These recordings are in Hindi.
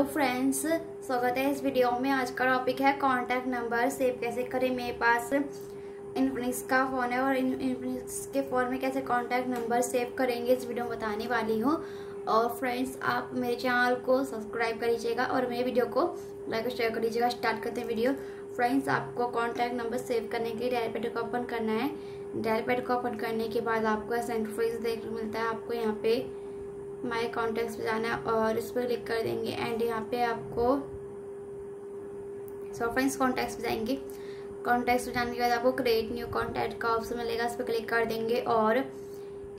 तो फ्रेंड्स स्वागत है इस वीडियो में। आज का टॉपिक है कांटेक्ट नंबर सेव कैसे करें मेरे पास? इन्फिनिक्स का फ़ोन है और इन्फिनिक्स के फ़ोन में कैसे कांटेक्ट नंबर सेव करेंगे इस वीडियो में बताने वाली हूँ। और फ्रेंड्स आप मेरे चैनल को सब्सक्राइब कर लीजिएगा और मेरे वीडियो को लाइक और शेयर कर लीजिएगा। स्टार्ट करते हैं वीडियो फ्रेंड्स आपको कॉन्टैक्ट नंबर सेव करने के लिए डायल पैड को ओपन करना है। डायल पैड को ओपन करने के बाद आपको ऐसा इंटरफेस देखने को मिलता है। आपको यहाँ पे माई कॉन्टेक्ट पे जाना है और इस पर क्लिक कर देंगे। एंड यहाँ पे आपको सो फ्रेंड्स कॉन्टैक्ट्स पे जाएँगे। कॉन्टैक्ट्स पे जाने के बाद आपको क्रिएट न्यू कॉन्टैक्ट का ऑप्शन मिलेगा। इस पर क्लिक कर देंगे और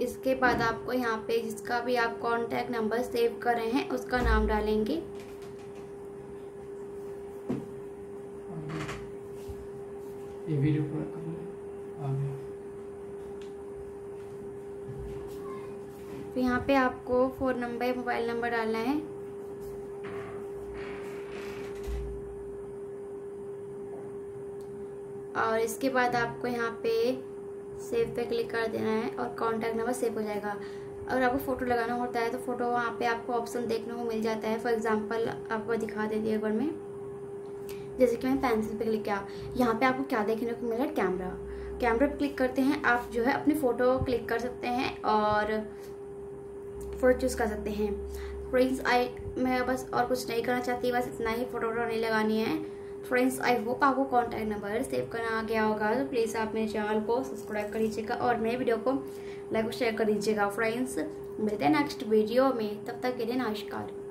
इसके बाद आपको यहाँ पे जिसका भी आप कॉन्टैक्ट नंबर सेव कर रहे हैं, उसका नाम डालेंगे। ये वीडियो तो यहाँ पे आपको फ़ोन नंबर, मोबाइल नंबर डालना है। और इसके बाद आपको यहाँ पे सेव पे क्लिक कर देना है और कॉन्टैक्ट नंबर सेव हो जाएगा। अगर आपको फ़ोटो लगाना होता है तो फ़ोटो वहाँ पे आपको ऑप्शन देखने को मिल जाता है। फॉर एग्जांपल आपको दिखा देती है एक बार में। जैसे कि मैं पेंसिल पे क्लिक किया। यहाँ पे आपको क्या देखने को मिला कैमरा कैमरा पे क्लिक करते हैं। आप जो है अपनी फ़ोटो क्लिक कर सकते हैं और चूज़ कर सकते हैं। फ्रेंड्स आई मैं बस और कुछ नहीं करना चाहती, बस इतना ही फ़ोटो वोटो नहीं लगानी है। फ्रेंड्स आई होप आपको कॉन्टैक्ट नंबर सेव करना आ गया होगा। तो प्लीज़ आप मेरे चैनल को सब्सक्राइब कर लीजिएगा और मेरे वीडियो को लाइक और शेयर कर दीजिएगा। फ्रेंड्स मिलते हैं नेक्स्ट वीडियो में। तब तक के लिए नमस्कार।